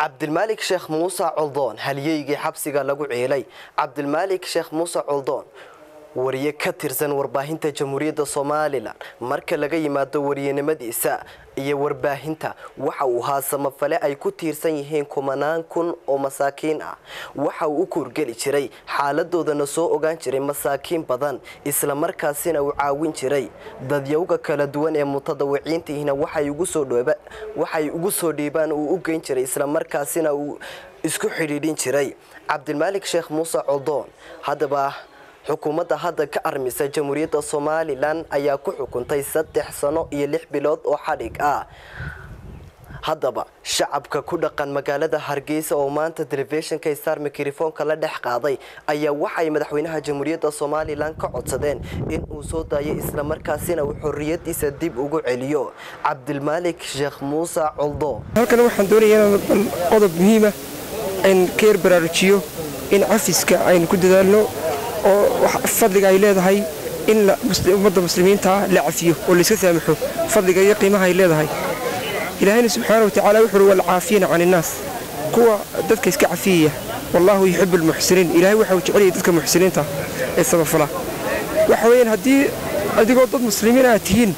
عبد الملك شيخ موسى عضون هل ييجي حبسي لجو عيلي عبد الملك شيخ موسى عضون wariye ka tirsan warbaahinta jamhuuriyadda somalilan marka laga yimaado wariyenimadiisa iyo warbaahinta waxa uu ahaa samafale ay ku tiirsan yihiin kumanaan kun oo masaakiin ah. Waxa uu u kuurgeli jiray xaaladoodana soo ogaan jiray masaakiin badan islamarkaasina uu caawin jiray. Dadyowga kala duwan ee mutadawiciintiihina waxay ugu soo dhiibaan uu u geyn jiray islamarkaasina uu isku xidhiidhin jiray. Cabdilmaalik sheekh muuse coldoon haddaba xukuumadda hadda ka armisa jamhuuriyadda somalilan ayaa ku xukuntay saddex sano iyo lix bilood oo xadhig ah. Haddaba shacabka ku dhaqan magaalada hargeysa oo maanta telefishinka star mikrofoonka la dhex qaaday ayaa waxay madaxweynaha jamhuuriyadda somalilan ka codsadeen in uu soo daayo islamarkaasina uu xorriyadiisa dib ugu celiyo. Cabdilmaalik sheekh muuse coldo. Halkan waxaan doonayaa inaan qodob muhiima aan ka yar baraarujiyo in cafiska aynu ku dadaalno oo fadliga ay leedahay in ummadda muslimiintaa la cafiyo oo layska saamaxo fadliga iyo qiimaha ay leedahay. Ilaahayna subxaana wa tacaala wuxuuhi walcaafiyana can innaas kuwa dadka iska cafiyaya wallaahu yuxibu almuxsiniin ilaahay waxa uu jeceliyay dadka muxsiniinta ee samafala waxa weeyaan haddii adigoo dad muslimiin aad tihiin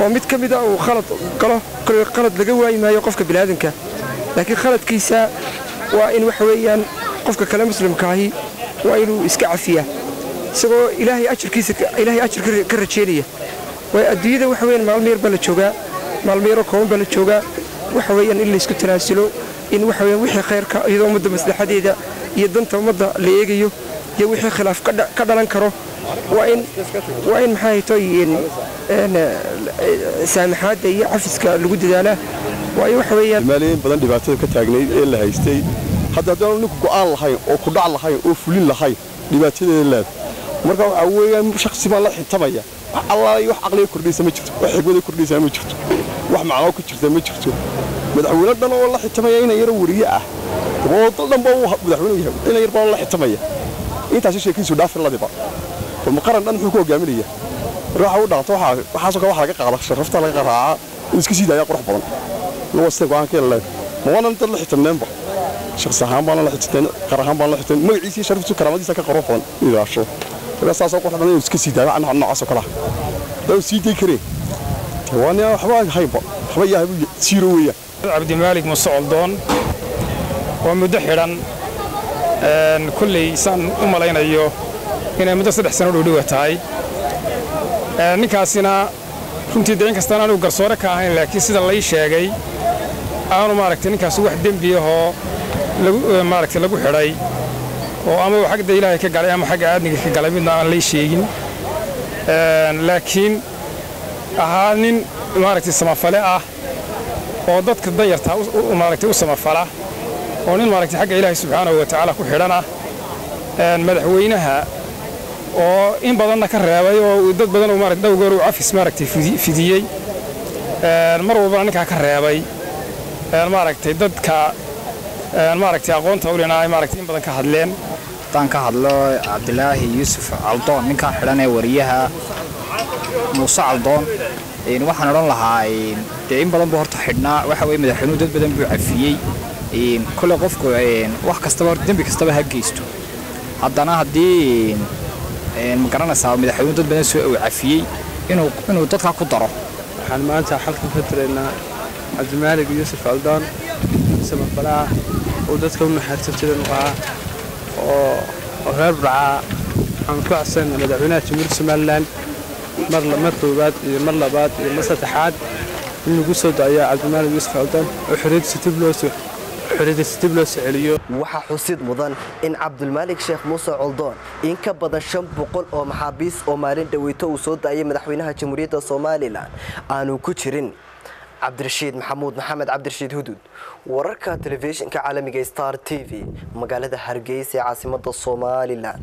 oo mid ka mida uu khalad galo khalad laga waayi maayo qofka bini'aadanka laakiin khaladkiisa waa in waxa weeyaan qofka kale muslimkaahi waa inuu iska cafiyaa isagoo ilaahay ajirkiisa ilaahay ajir ka rajeynaya. Waayo adduunyada waxa weeyaan maalmo baa la joogaa maalmo kooban baa la joogaa. Waxa weeyaan in laysku tanaasulo in waxa weeyaan wixii khayrka iyadoo ummadda maslaxadeeda iyo danta ummadda la eegayo iyo wixii khilaaf ka dhalan karo. Waa in maxaa haytoy saamaxaadda iyo cafiska lagu dadaalaa waayo waxa weeyaan maaliyin badan dhibaatada ka taagnayd ee la haystay hadda haddaanu ninku go'aan lahayn oo kudhac lahayn oo fulin lahayn dhibaatadeeda leeda marka waxaa weeyaan shaksi baan la xitamaya wax allaala wax caqliga kordhaysa ma jirto wax xigmada kordhaysa ma jirto wax macnoo ku jirta ma jirto. Madaxweyne dhan oo la xitamaya ina yaro wariye ah. Oo dal dhanba madaxweyne yahay ina yar baan la xitamaya intaasi sheekiisu dhaafir ladiba bal qaran dhan muxuu ku hogaaminaya. Waxa u dhaqato waxaasoo kale wax laga qaada sharafta laga qaraaca uu iska sii daaya qurux badan. Loo sida go'aanka leedahay ma waanan dad la xitamneenba shakhsi ahaan baan la xiteen qar ahaan baan la xiteen magaciisa iyo sharaftiisa karaamadiisa ka qoro badan ilaasho marka saasoo qurux badan iska sii daayo nooc noocaasoo kale dad sii day kareen waana waxba hayba waxba yahay buu siiro weeyaan cabdimaalig muuse coldoon waa muddo xidhan kulley saan u malaynayo inay muddo saddex sano dhowdhowa tahay. Ninkaasina runtii dee in kastaan anigu garsoore ka ahayn laakiin sida lay sheegay aanu maaragtay ninkaas wax dembiyahoo maaragtay lagu xidhay oo ama uu xagda ilaahay ka galay ama xagga aadniga ka galay midna aan lay sheegin. Laakiin ahaa nin maaragtay samafale ah oo dadka danyartaa maaragtay u samafala oo nin maaragtay xagga ilaahay subxaanahu wa ku xidhan ah madaxweynaha oo in badanna ka reebay oo dad badan oo maaragtay uu cafis maaragtay fidiyey. Mar walbana ninkaa ka reebay maaragtay dadka maaragtay aqoonta ulina ay maaragtay in badan ka hadleen haddaan ka hadlo cabdilaahi yuusuf caldoon ninkan xidhan ee wariyaha muuse caldoon waxaan odhan lahaa dee in badan buu horta xidhnaa waxa weye madaxweynuhu dad badan buu cafiyey kolley qofku wax kastaba dembi kastaba ha geysto haddana haddii ma garanaysaa madaxweynuhu dad badan soo cafiyey inuu dadkaa ku daro waxaan maanta xalkan ka tiraynaa cabdimaalig yuusuf caldoon samafalaha uu dadka u naxariisan jiray nuqaa oo reer burcaa waxaan ku codsanaa madaxweynaha jamhuuriyadda somalilan mar koowaad iyo mar labaad iyo mar saddexaad in lagu soo daayo cabdimaalig yuusuf caldoon oo xorriyadiisa dib loo soo xorriyadiisa dib loo soo celiyo waxaa xusid mudan in cabdulmaalik sheekh muuse coldoon in ka badan shan boqol oo maxaabiis oo maalin dhaweyto uu soo daayay madaxweynaha jamhuuriyadda somalilan aanu ku jirin cabdirashiid maxamuud maxamed cabdirashiid hudud wararka telefishinka caalamiga star t v magaalada hargeysa ee caasimada somalilan